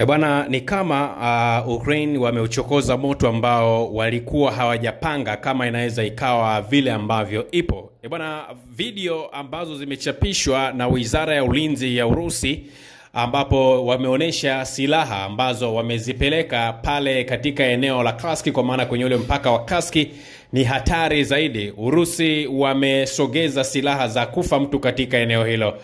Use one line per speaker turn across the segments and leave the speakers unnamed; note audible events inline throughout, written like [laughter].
E bwana, ni kama uh, Ukraine wameuchokoza moto ambao walikuwa hawajapanga kama inaweza ikawa vile ambavyo ipo. E bwana, video ambazo zimechapishwa na Wizara ya Ulinzi ya Urusi ambapo wameonyesha silaha ambazo wamezipeleka pale katika eneo la Kaski, kwa maana kwenye ule mpaka wa Kursk ni hatari zaidi. Urusi wamesogeza silaha za kufa mtu katika eneo hilo.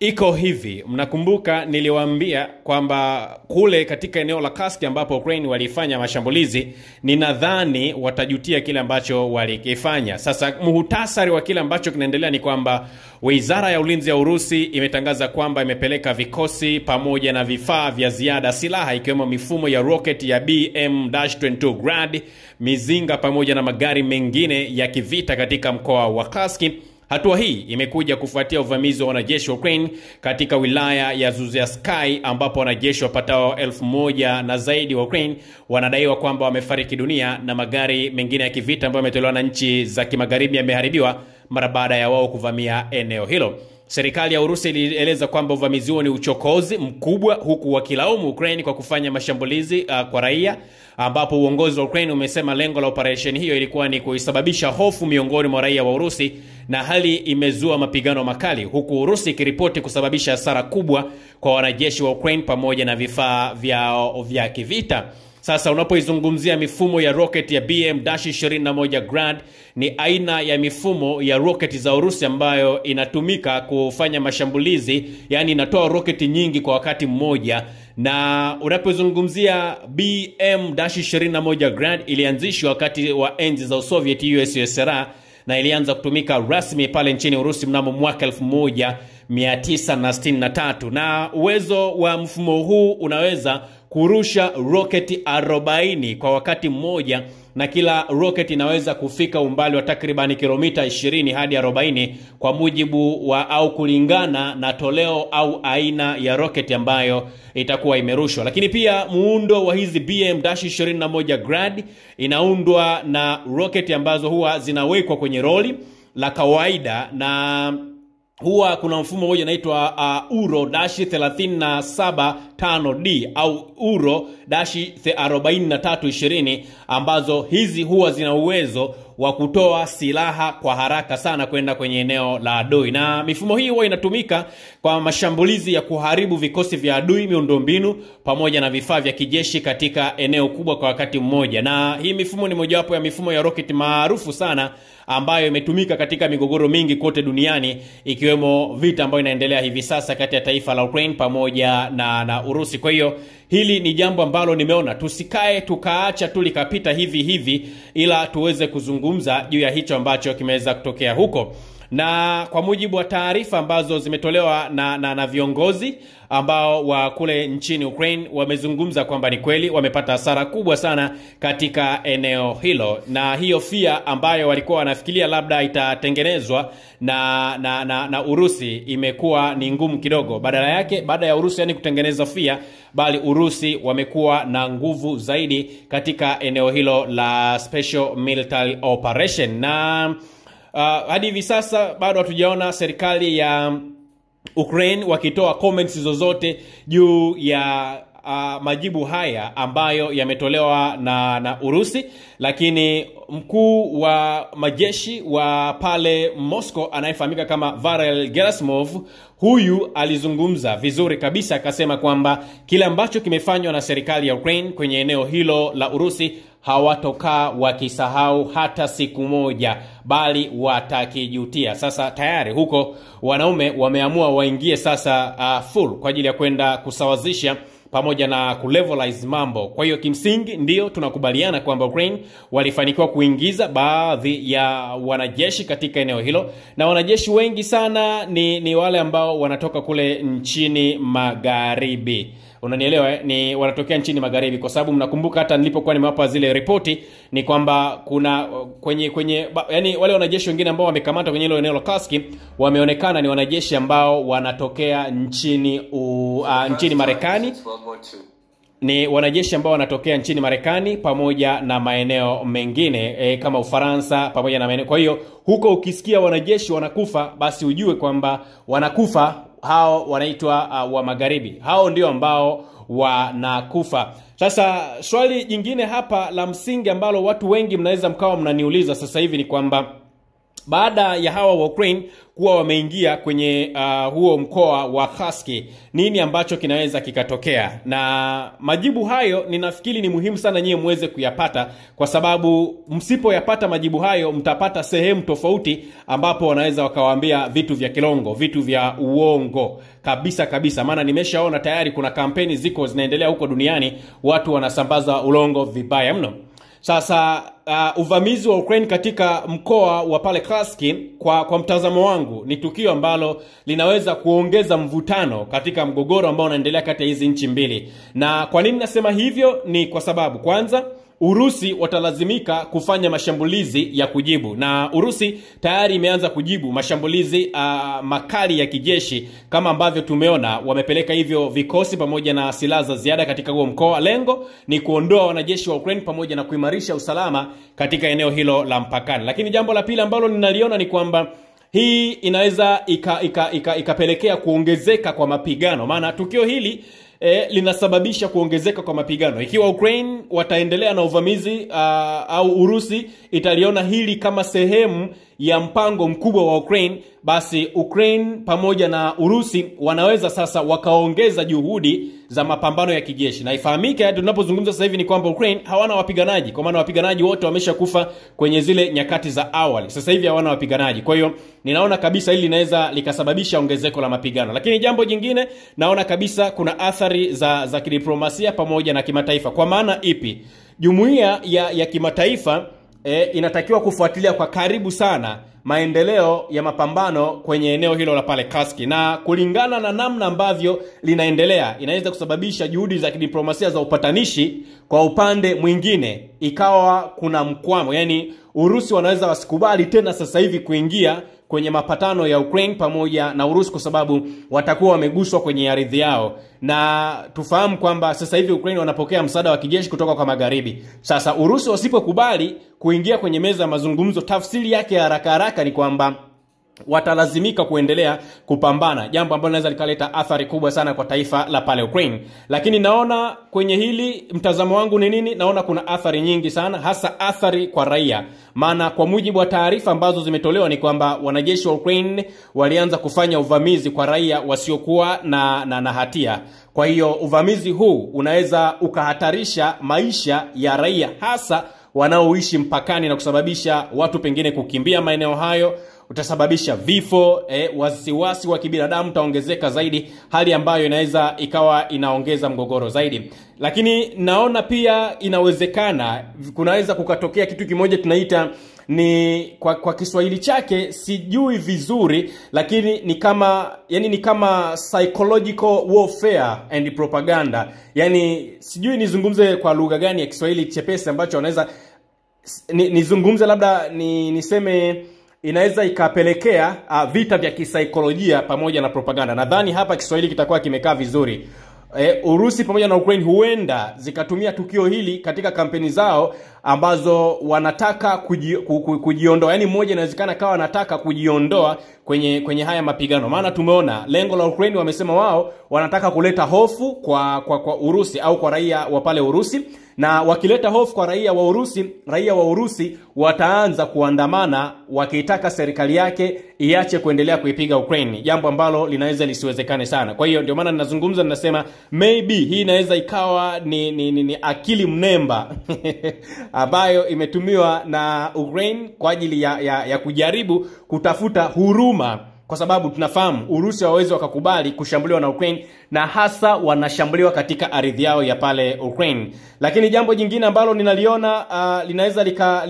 Iko hivi, mnakumbuka niliwaambia kwamba kule katika eneo la Kursk ambapo Ukraine walifanya mashambulizi, ninadhani watajutia kile ambacho walikifanya. Sasa muhutasari wa kile ambacho kinaendelea ni kwamba Wizara ya Ulinzi ya Urusi imetangaza kwamba imepeleka vikosi pamoja na vifaa vya ziada, silaha ikiwemo mifumo ya rocket ya BM-22 Grad, mizinga pamoja na magari mengine ya kivita katika mkoa wa Kharkiv. Hatua hii imekuja kufuatia uvamizi wa wanajeshi wa Ukraine katika wilaya ya Zuziaskai ambapo wanajeshi wapatao elfu moja na zaidi wa Ukraine wanadaiwa kwamba wamefariki dunia na magari mengine ya kivita ambayo yametolewa na nchi za kimagharibi yameharibiwa mara baada ya wao kuvamia eneo hilo. Serikali ya Urusi ilieleza kwamba uvamizi huo ni uchokozi mkubwa, huku wakilaumu Ukraine kwa kufanya mashambulizi uh, kwa raia, ambapo uongozi wa Ukraine umesema lengo la operesheni hiyo ilikuwa ni kuisababisha hofu miongoni mwa raia wa Urusi, na hali imezua mapigano makali, huku Urusi ikiripoti kusababisha hasara kubwa kwa wanajeshi wa Ukraine pamoja na vifaa vyao vya kivita. Sasa unapoizungumzia mifumo ya rocket ya BM-21 Grad ni aina ya mifumo ya rocket za Urusi ambayo inatumika kufanya mashambulizi, yani inatoa rocket nyingi kwa wakati mmoja. Na unapozungumzia BM-21 Grad ilianzishwa wakati wa enzi za Soviet USSR na ilianza kutumika rasmi pale nchini Urusi mnamo mwaka 1963 na uwezo wa mfumo huu unaweza kurusha roketi 40 kwa wakati mmoja, na kila roketi inaweza kufika umbali wa takribani kilomita 20 hadi 40 kwa mujibu wa au kulingana na toleo au aina ya roketi ambayo itakuwa imerushwa. Lakini pia muundo wa hizi BM-21 Grad inaundwa na roketi ambazo huwa zinawekwa kwenye roli la kawaida na huwa kuna mfumo mmoja unaitwa uh, uro dashi 375d au uro dashi 4320 ambazo hizi huwa zina uwezo wa kutoa silaha kwa haraka sana kwenda kwenye eneo la adui, na mifumo hii huwa inatumika kwa mashambulizi ya kuharibu vikosi vya adui, miundombinu pamoja na vifaa vya kijeshi katika eneo kubwa kwa wakati mmoja. Na hii mifumo ni mojawapo ya mifumo ya rocket maarufu sana ambayo imetumika katika migogoro mingi kote duniani ikiwemo vita ambayo inaendelea hivi sasa kati ya taifa la Ukraine pamoja na, na Urusi. Kwa hiyo hili ni jambo ambalo nimeona tusikae tukaacha tu likapita hivi hivi, ila tuweze kuzungumza juu ya hicho ambacho kimeweza kutokea huko na kwa mujibu wa taarifa ambazo zimetolewa na, na, na viongozi ambao wa kule nchini Ukraine wamezungumza kwamba ni kweli wamepata hasara kubwa sana katika eneo hilo, na hiyo fia ambayo walikuwa wanafikiria labda itatengenezwa na, na, na, na Urusi imekuwa ni ngumu kidogo. Badala yake, baada ya Urusi yani kutengeneza fia, bali Urusi wamekuwa na nguvu zaidi katika eneo hilo la special military operation na Uh, hadi hivi sasa bado hatujaona serikali ya Ukraine wakitoa comments zozote juu ya uh, majibu haya ambayo yametolewa na, na Urusi, lakini mkuu wa majeshi wa pale Moscow anayefahamika kama Varel Gerasimov huyu alizungumza vizuri kabisa, akasema kwamba kile ambacho kimefanywa na serikali ya Ukraine kwenye eneo hilo la Urusi hawatokaa wakisahau hata siku moja, bali watakijutia. Sasa tayari huko wanaume wameamua waingie sasa uh, full kwa ajili ya kwenda kusawazisha pamoja na kulevelize mambo. Kwa hiyo kimsingi ndio tunakubaliana kwamba Ukraine walifanikiwa kuingiza baadhi ya wanajeshi katika eneo hilo, na wanajeshi wengi sana ni, ni wale ambao wanatoka kule nchini magharibi unanielewa eh? ni wanatokea nchini magharibi kwa sababu mnakumbuka hata nilipokuwa nimewapa zile ripoti ni kwamba kuna kwenye kwenye ba, yani wale wanajeshi wengine ambao wamekamata kwenye hilo eneo la kaski wameonekana ni wanajeshi ambao wanatokea nchini u, uh, nchini Marekani ni wanajeshi ambao wanatokea nchini Marekani pamoja na maeneo mengine e, kama Ufaransa pamoja na maeneo. Kwa hiyo huko ukisikia wanajeshi wanakufa, basi ujue kwamba wanakufa hao wanaitwa uh, wa magharibi. Hao ndio ambao wanakufa. Sasa swali jingine hapa la msingi ambalo watu wengi mnaweza mkawa mnaniuliza sasa hivi ni kwamba baada ya hawa wa Ukraine kuwa wameingia kwenye uh, huo mkoa wa Kharkiv, nini ambacho kinaweza kikatokea? Na majibu hayo ninafikiri ni muhimu sana nyie muweze kuyapata, kwa sababu msipoyapata majibu hayo mtapata sehemu tofauti ambapo wanaweza wakawaambia vitu vya kilongo, vitu vya uongo kabisa kabisa. Maana nimeshaona tayari kuna kampeni ziko zinaendelea huko duniani, watu wanasambaza ulongo vibaya mno. Sasa uh, uvamizi wa Ukraine katika mkoa wa pale kraski kwa, kwa mtazamo wangu ni tukio ambalo linaweza kuongeza mvutano katika mgogoro ambao unaendelea kati ya hizi nchi mbili. Na kwa nini nasema hivyo? Ni kwa sababu kwanza Urusi watalazimika kufanya mashambulizi ya kujibu, na Urusi tayari imeanza kujibu mashambulizi uh, makali ya kijeshi kama ambavyo tumeona wamepeleka hivyo vikosi pamoja na silaha za ziada katika huo mkoa. Lengo ni kuondoa wanajeshi wa Ukraine pamoja na kuimarisha usalama katika eneo hilo la mpakani. Lakini jambo la pili ambalo ninaliona ni kwamba hii inaweza ikapelekea ika, ika, ika kuongezeka kwa mapigano, maana tukio hili e, linasababisha kuongezeka kwa mapigano. Ikiwa Ukraine wataendelea na uvamizi uh, au Urusi italiona hili kama sehemu ya mpango mkubwa wa Ukraine, basi Ukraine pamoja na Urusi wanaweza sasa wakaongeza juhudi za mapambano ya kijeshi. Na ifahamike, hadi tunapozungumza sasa hivi ni kwamba Ukraine hawana wapiganaji, kwa maana wapiganaji wote wameshakufa kwenye zile nyakati za awali. Sasa hivi hawana wapiganaji, kwa hiyo ninaona kabisa hili linaweza likasababisha ongezeko la mapigano. Lakini jambo jingine, naona kabisa kuna athari za za kidiplomasia pamoja na kimataifa. Kwa maana ipi? Jumuiya ya, ya kimataifa eh, inatakiwa kufuatilia kwa karibu sana maendeleo ya mapambano kwenye eneo hilo la pale Kaski, na kulingana na namna ambavyo linaendelea inaweza kusababisha juhudi za kidiplomasia za upatanishi kwa upande mwingine ikawa kuna mkwamo, yani Urusi wanaweza wasikubali tena sasa hivi kuingia kwenye mapatano ya Ukraine pamoja na Urusi kwa sababu watakuwa wameguswa kwenye ardhi yao, na tufahamu kwamba sasa hivi Ukraine wanapokea msaada wa kijeshi kutoka kwa magharibi. Sasa Urusi wasipokubali kuingia kwenye meza ya mazungumzo, tafsiri yake ya haraka haraka ni kwamba watalazimika kuendelea kupambana, jambo ambalo linaweza likaleta athari kubwa sana kwa taifa la pale Ukraine. Lakini naona kwenye hili mtazamo wangu ni nini? Naona kuna athari nyingi sana, hasa athari kwa raia. Maana kwa mujibu wa taarifa ambazo zimetolewa ni kwamba wanajeshi wa Ukraine walianza kufanya uvamizi kwa raia wasiokuwa na, na, na hatia. Kwa hiyo uvamizi huu unaweza ukahatarisha maisha ya raia hasa wanaoishi mpakani na kusababisha watu pengine kukimbia maeneo hayo utasababisha vifo eh, wasiwasi wa kibinadamu utaongezeka zaidi, hali ambayo inaweza ikawa inaongeza mgogoro zaidi. Lakini naona pia inawezekana kunaweza kukatokea kitu kimoja tunaita ni kwa, kwa Kiswahili chake sijui vizuri, lakini ni kama yani ni kama psychological warfare and propaganda. Yani sijui nizungumze kwa lugha gani ya Kiswahili chepesi ambacho wanaweza nizungumze, labda ni niseme inaweza ikapelekea uh, vita vya kisaikolojia pamoja na propaganda. Nadhani hapa Kiswahili kitakuwa kimekaa vizuri. E, Urusi pamoja na Ukraine huenda zikatumia tukio hili katika kampeni zao ambazo wanataka kuji, ku, ku, kujiondoa. Yaani mmoja inawezekana kawa anataka kujiondoa kwenye kwenye haya mapigano, maana tumeona lengo la Ukraine, wamesema wao wanataka kuleta hofu kwa, kwa kwa Urusi au kwa raia wa pale Urusi, na wakileta hofu kwa raia wa Urusi, raia wa Urusi wataanza kuandamana wakiitaka serikali yake iache kuendelea kuipiga Ukraine, jambo ambalo linaweza lisiwezekane sana. Kwa hiyo ndio maana ninazungumza, ninasema maybe hii inaweza ikawa ni, ni, ni, ni akili mnemba [laughs] ambayo imetumiwa na Ukraine kwa ajili ya, ya, ya kujaribu kutafuta huruma kwa sababu tunafahamu Urusi hawawezi wakakubali kushambuliwa na Ukraine na hasa wanashambuliwa katika ardhi yao ya pale Ukraine. Lakini jambo jingine ambalo ninaliona uh, linaweza likaleta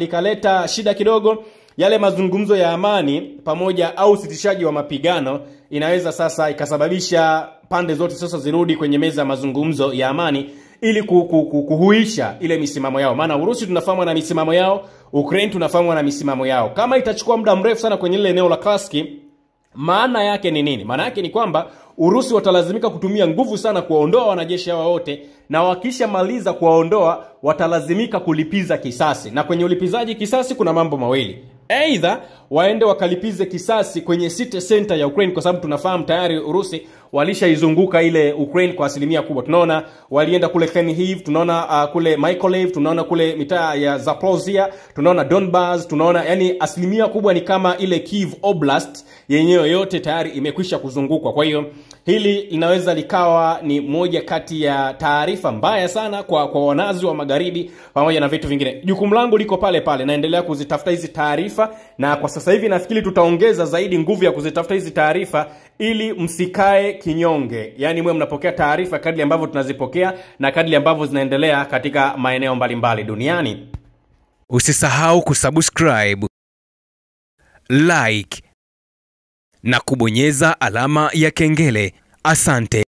lika shida kidogo, yale mazungumzo ya amani pamoja au usitishaji wa mapigano inaweza sasa ikasababisha pande zote sasa zirudi kwenye meza ya mazungumzo ya amani ili kuhuisha ile misimamo yao, maana Urusi tunafahamu na misimamo yao, Ukraine tunafahamu na misimamo yao. Kama itachukua muda mrefu sana kwenye lile eneo la Kursk, maana yake ni nini? Maana yake ni kwamba Urusi watalazimika kutumia nguvu sana kuwaondoa wanajeshi hawa wote, na wakishamaliza kuwaondoa watalazimika kulipiza kisasi, na kwenye ulipizaji kisasi kuna mambo mawili. Aidha waende wakalipize kisasi kwenye city center ya Ukraine, kwa sababu tunafahamu tayari Urusi walishaizunguka ile Ukraine kwa asilimia kubwa. Tunaona walienda kule Kharkiv, tunaona uh, kule Mykolaiv, tunaona kule mitaa ya Zaporozhia, tunaona Donbas, tunaona yani asilimia kubwa ni kama ile Kiev Oblast yenyewe yote tayari imekwisha kuzungukwa. Kwa hiyo hili linaweza likawa ni moja kati ya taarifa mbaya sana kwa kwa wanazi wa magharibi pamoja na vitu vingine. Jukumu langu liko pale pale, naendelea kuzitafuta hizi taarifa, na kwa sasa hivi nafikiri tutaongeza zaidi nguvu ya kuzitafuta hizi taarifa ili msikae kinyonge, yaani mwe mnapokea taarifa kadri ambavyo tunazipokea na kadri ambavyo zinaendelea katika maeneo mbalimbali duniani.
Usisahau kusubscribe, like na kubonyeza alama ya kengele. Asante.